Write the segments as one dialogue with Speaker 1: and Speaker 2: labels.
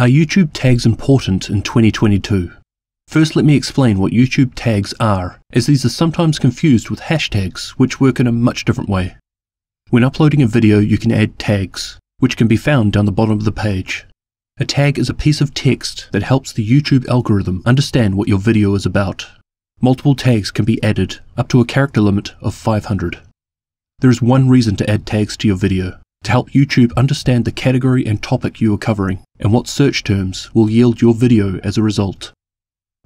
Speaker 1: Are YouTube tags important in 2022? First, let me explain what YouTube tags are, as these are sometimes confused with hashtags, which work in a much different way. When uploading a video, you can add tags, which can be found down the bottom of the page. A tag is a piece of text that helps the YouTube algorithm understand what your video is about. Multiple tags can be added, up to a character limit of 500. There is one reason to add tags to your video, to help YouTube understand the category and topic you are covering, and what search terms will yield your video as a result.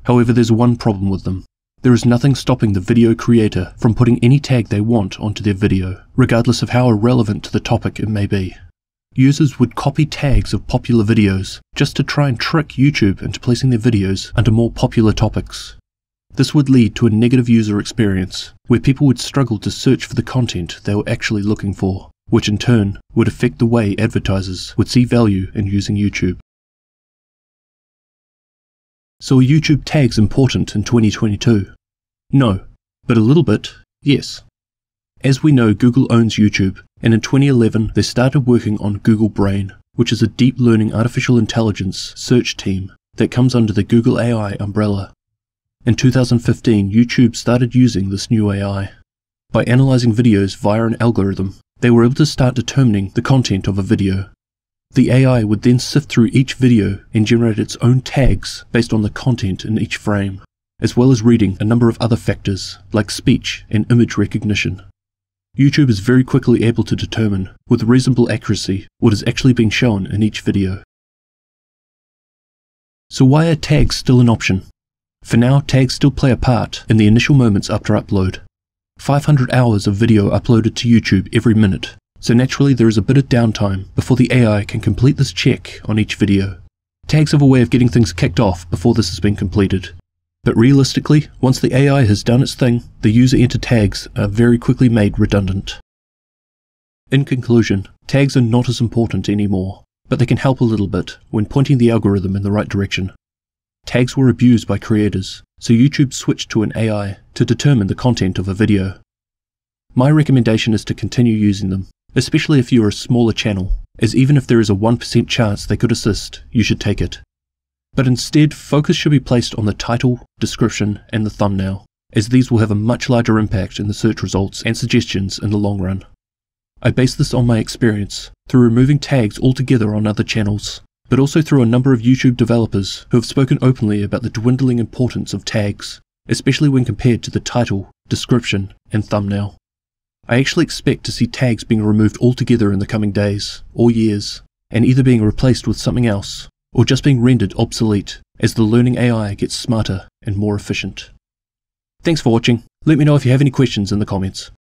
Speaker 1: However, there's one problem with them. There is nothing stopping the video creator from putting any tag they want onto their video, regardless of how irrelevant to the topic it may be. Users would copy tags of popular videos just to try and trick YouTube into placing their videos under more popular topics. This would lead to a negative user experience, where people would struggle to search for the content they were actually looking for which in turn would affect the way advertisers would see value in using YouTube. So are YouTube tags important in 2022? No, but a little bit, yes. As we know, Google owns YouTube, and in 2011 they started working on Google Brain, which is a deep learning artificial intelligence search team that comes under the Google AI umbrella. In 2015, YouTube started using this new AI. By analyzing videos via an algorithm, they were able to start determining the content of a video. The AI would then sift through each video and generate its own tags based on the content in each frame, as well as reading a number of other factors like speech and image recognition. YouTube is very quickly able to determine, with reasonable accuracy, what is actually being shown in each video. So why are tags still an option? For now, tags still play a part in the initial moments after upload, 500 hours of video uploaded to YouTube every minute, so naturally there is a bit of downtime before the AI can complete this check on each video. Tags have a way of getting things kicked off before this has been completed. But realistically, once the AI has done its thing, the user enter tags are very quickly made redundant. In conclusion, tags are not as important anymore, but they can help a little bit when pointing the algorithm in the right direction. Tags were abused by creators, so YouTube switched to an AI to determine the content of a video. My recommendation is to continue using them, especially if you are a smaller channel, as even if there is a 1% chance they could assist, you should take it. But instead, focus should be placed on the title, description, and the thumbnail, as these will have a much larger impact in the search results and suggestions in the long run. I base this on my experience through removing tags altogether on other channels but also through a number of YouTube developers who have spoken openly about the dwindling importance of tags, especially when compared to the title, description, and thumbnail. I actually expect to see tags being removed altogether in the coming days, or years, and either being replaced with something else, or just being rendered obsolete as the learning AI gets smarter and more efficient. Thanks for watching. Let me know if you have any questions in the comments.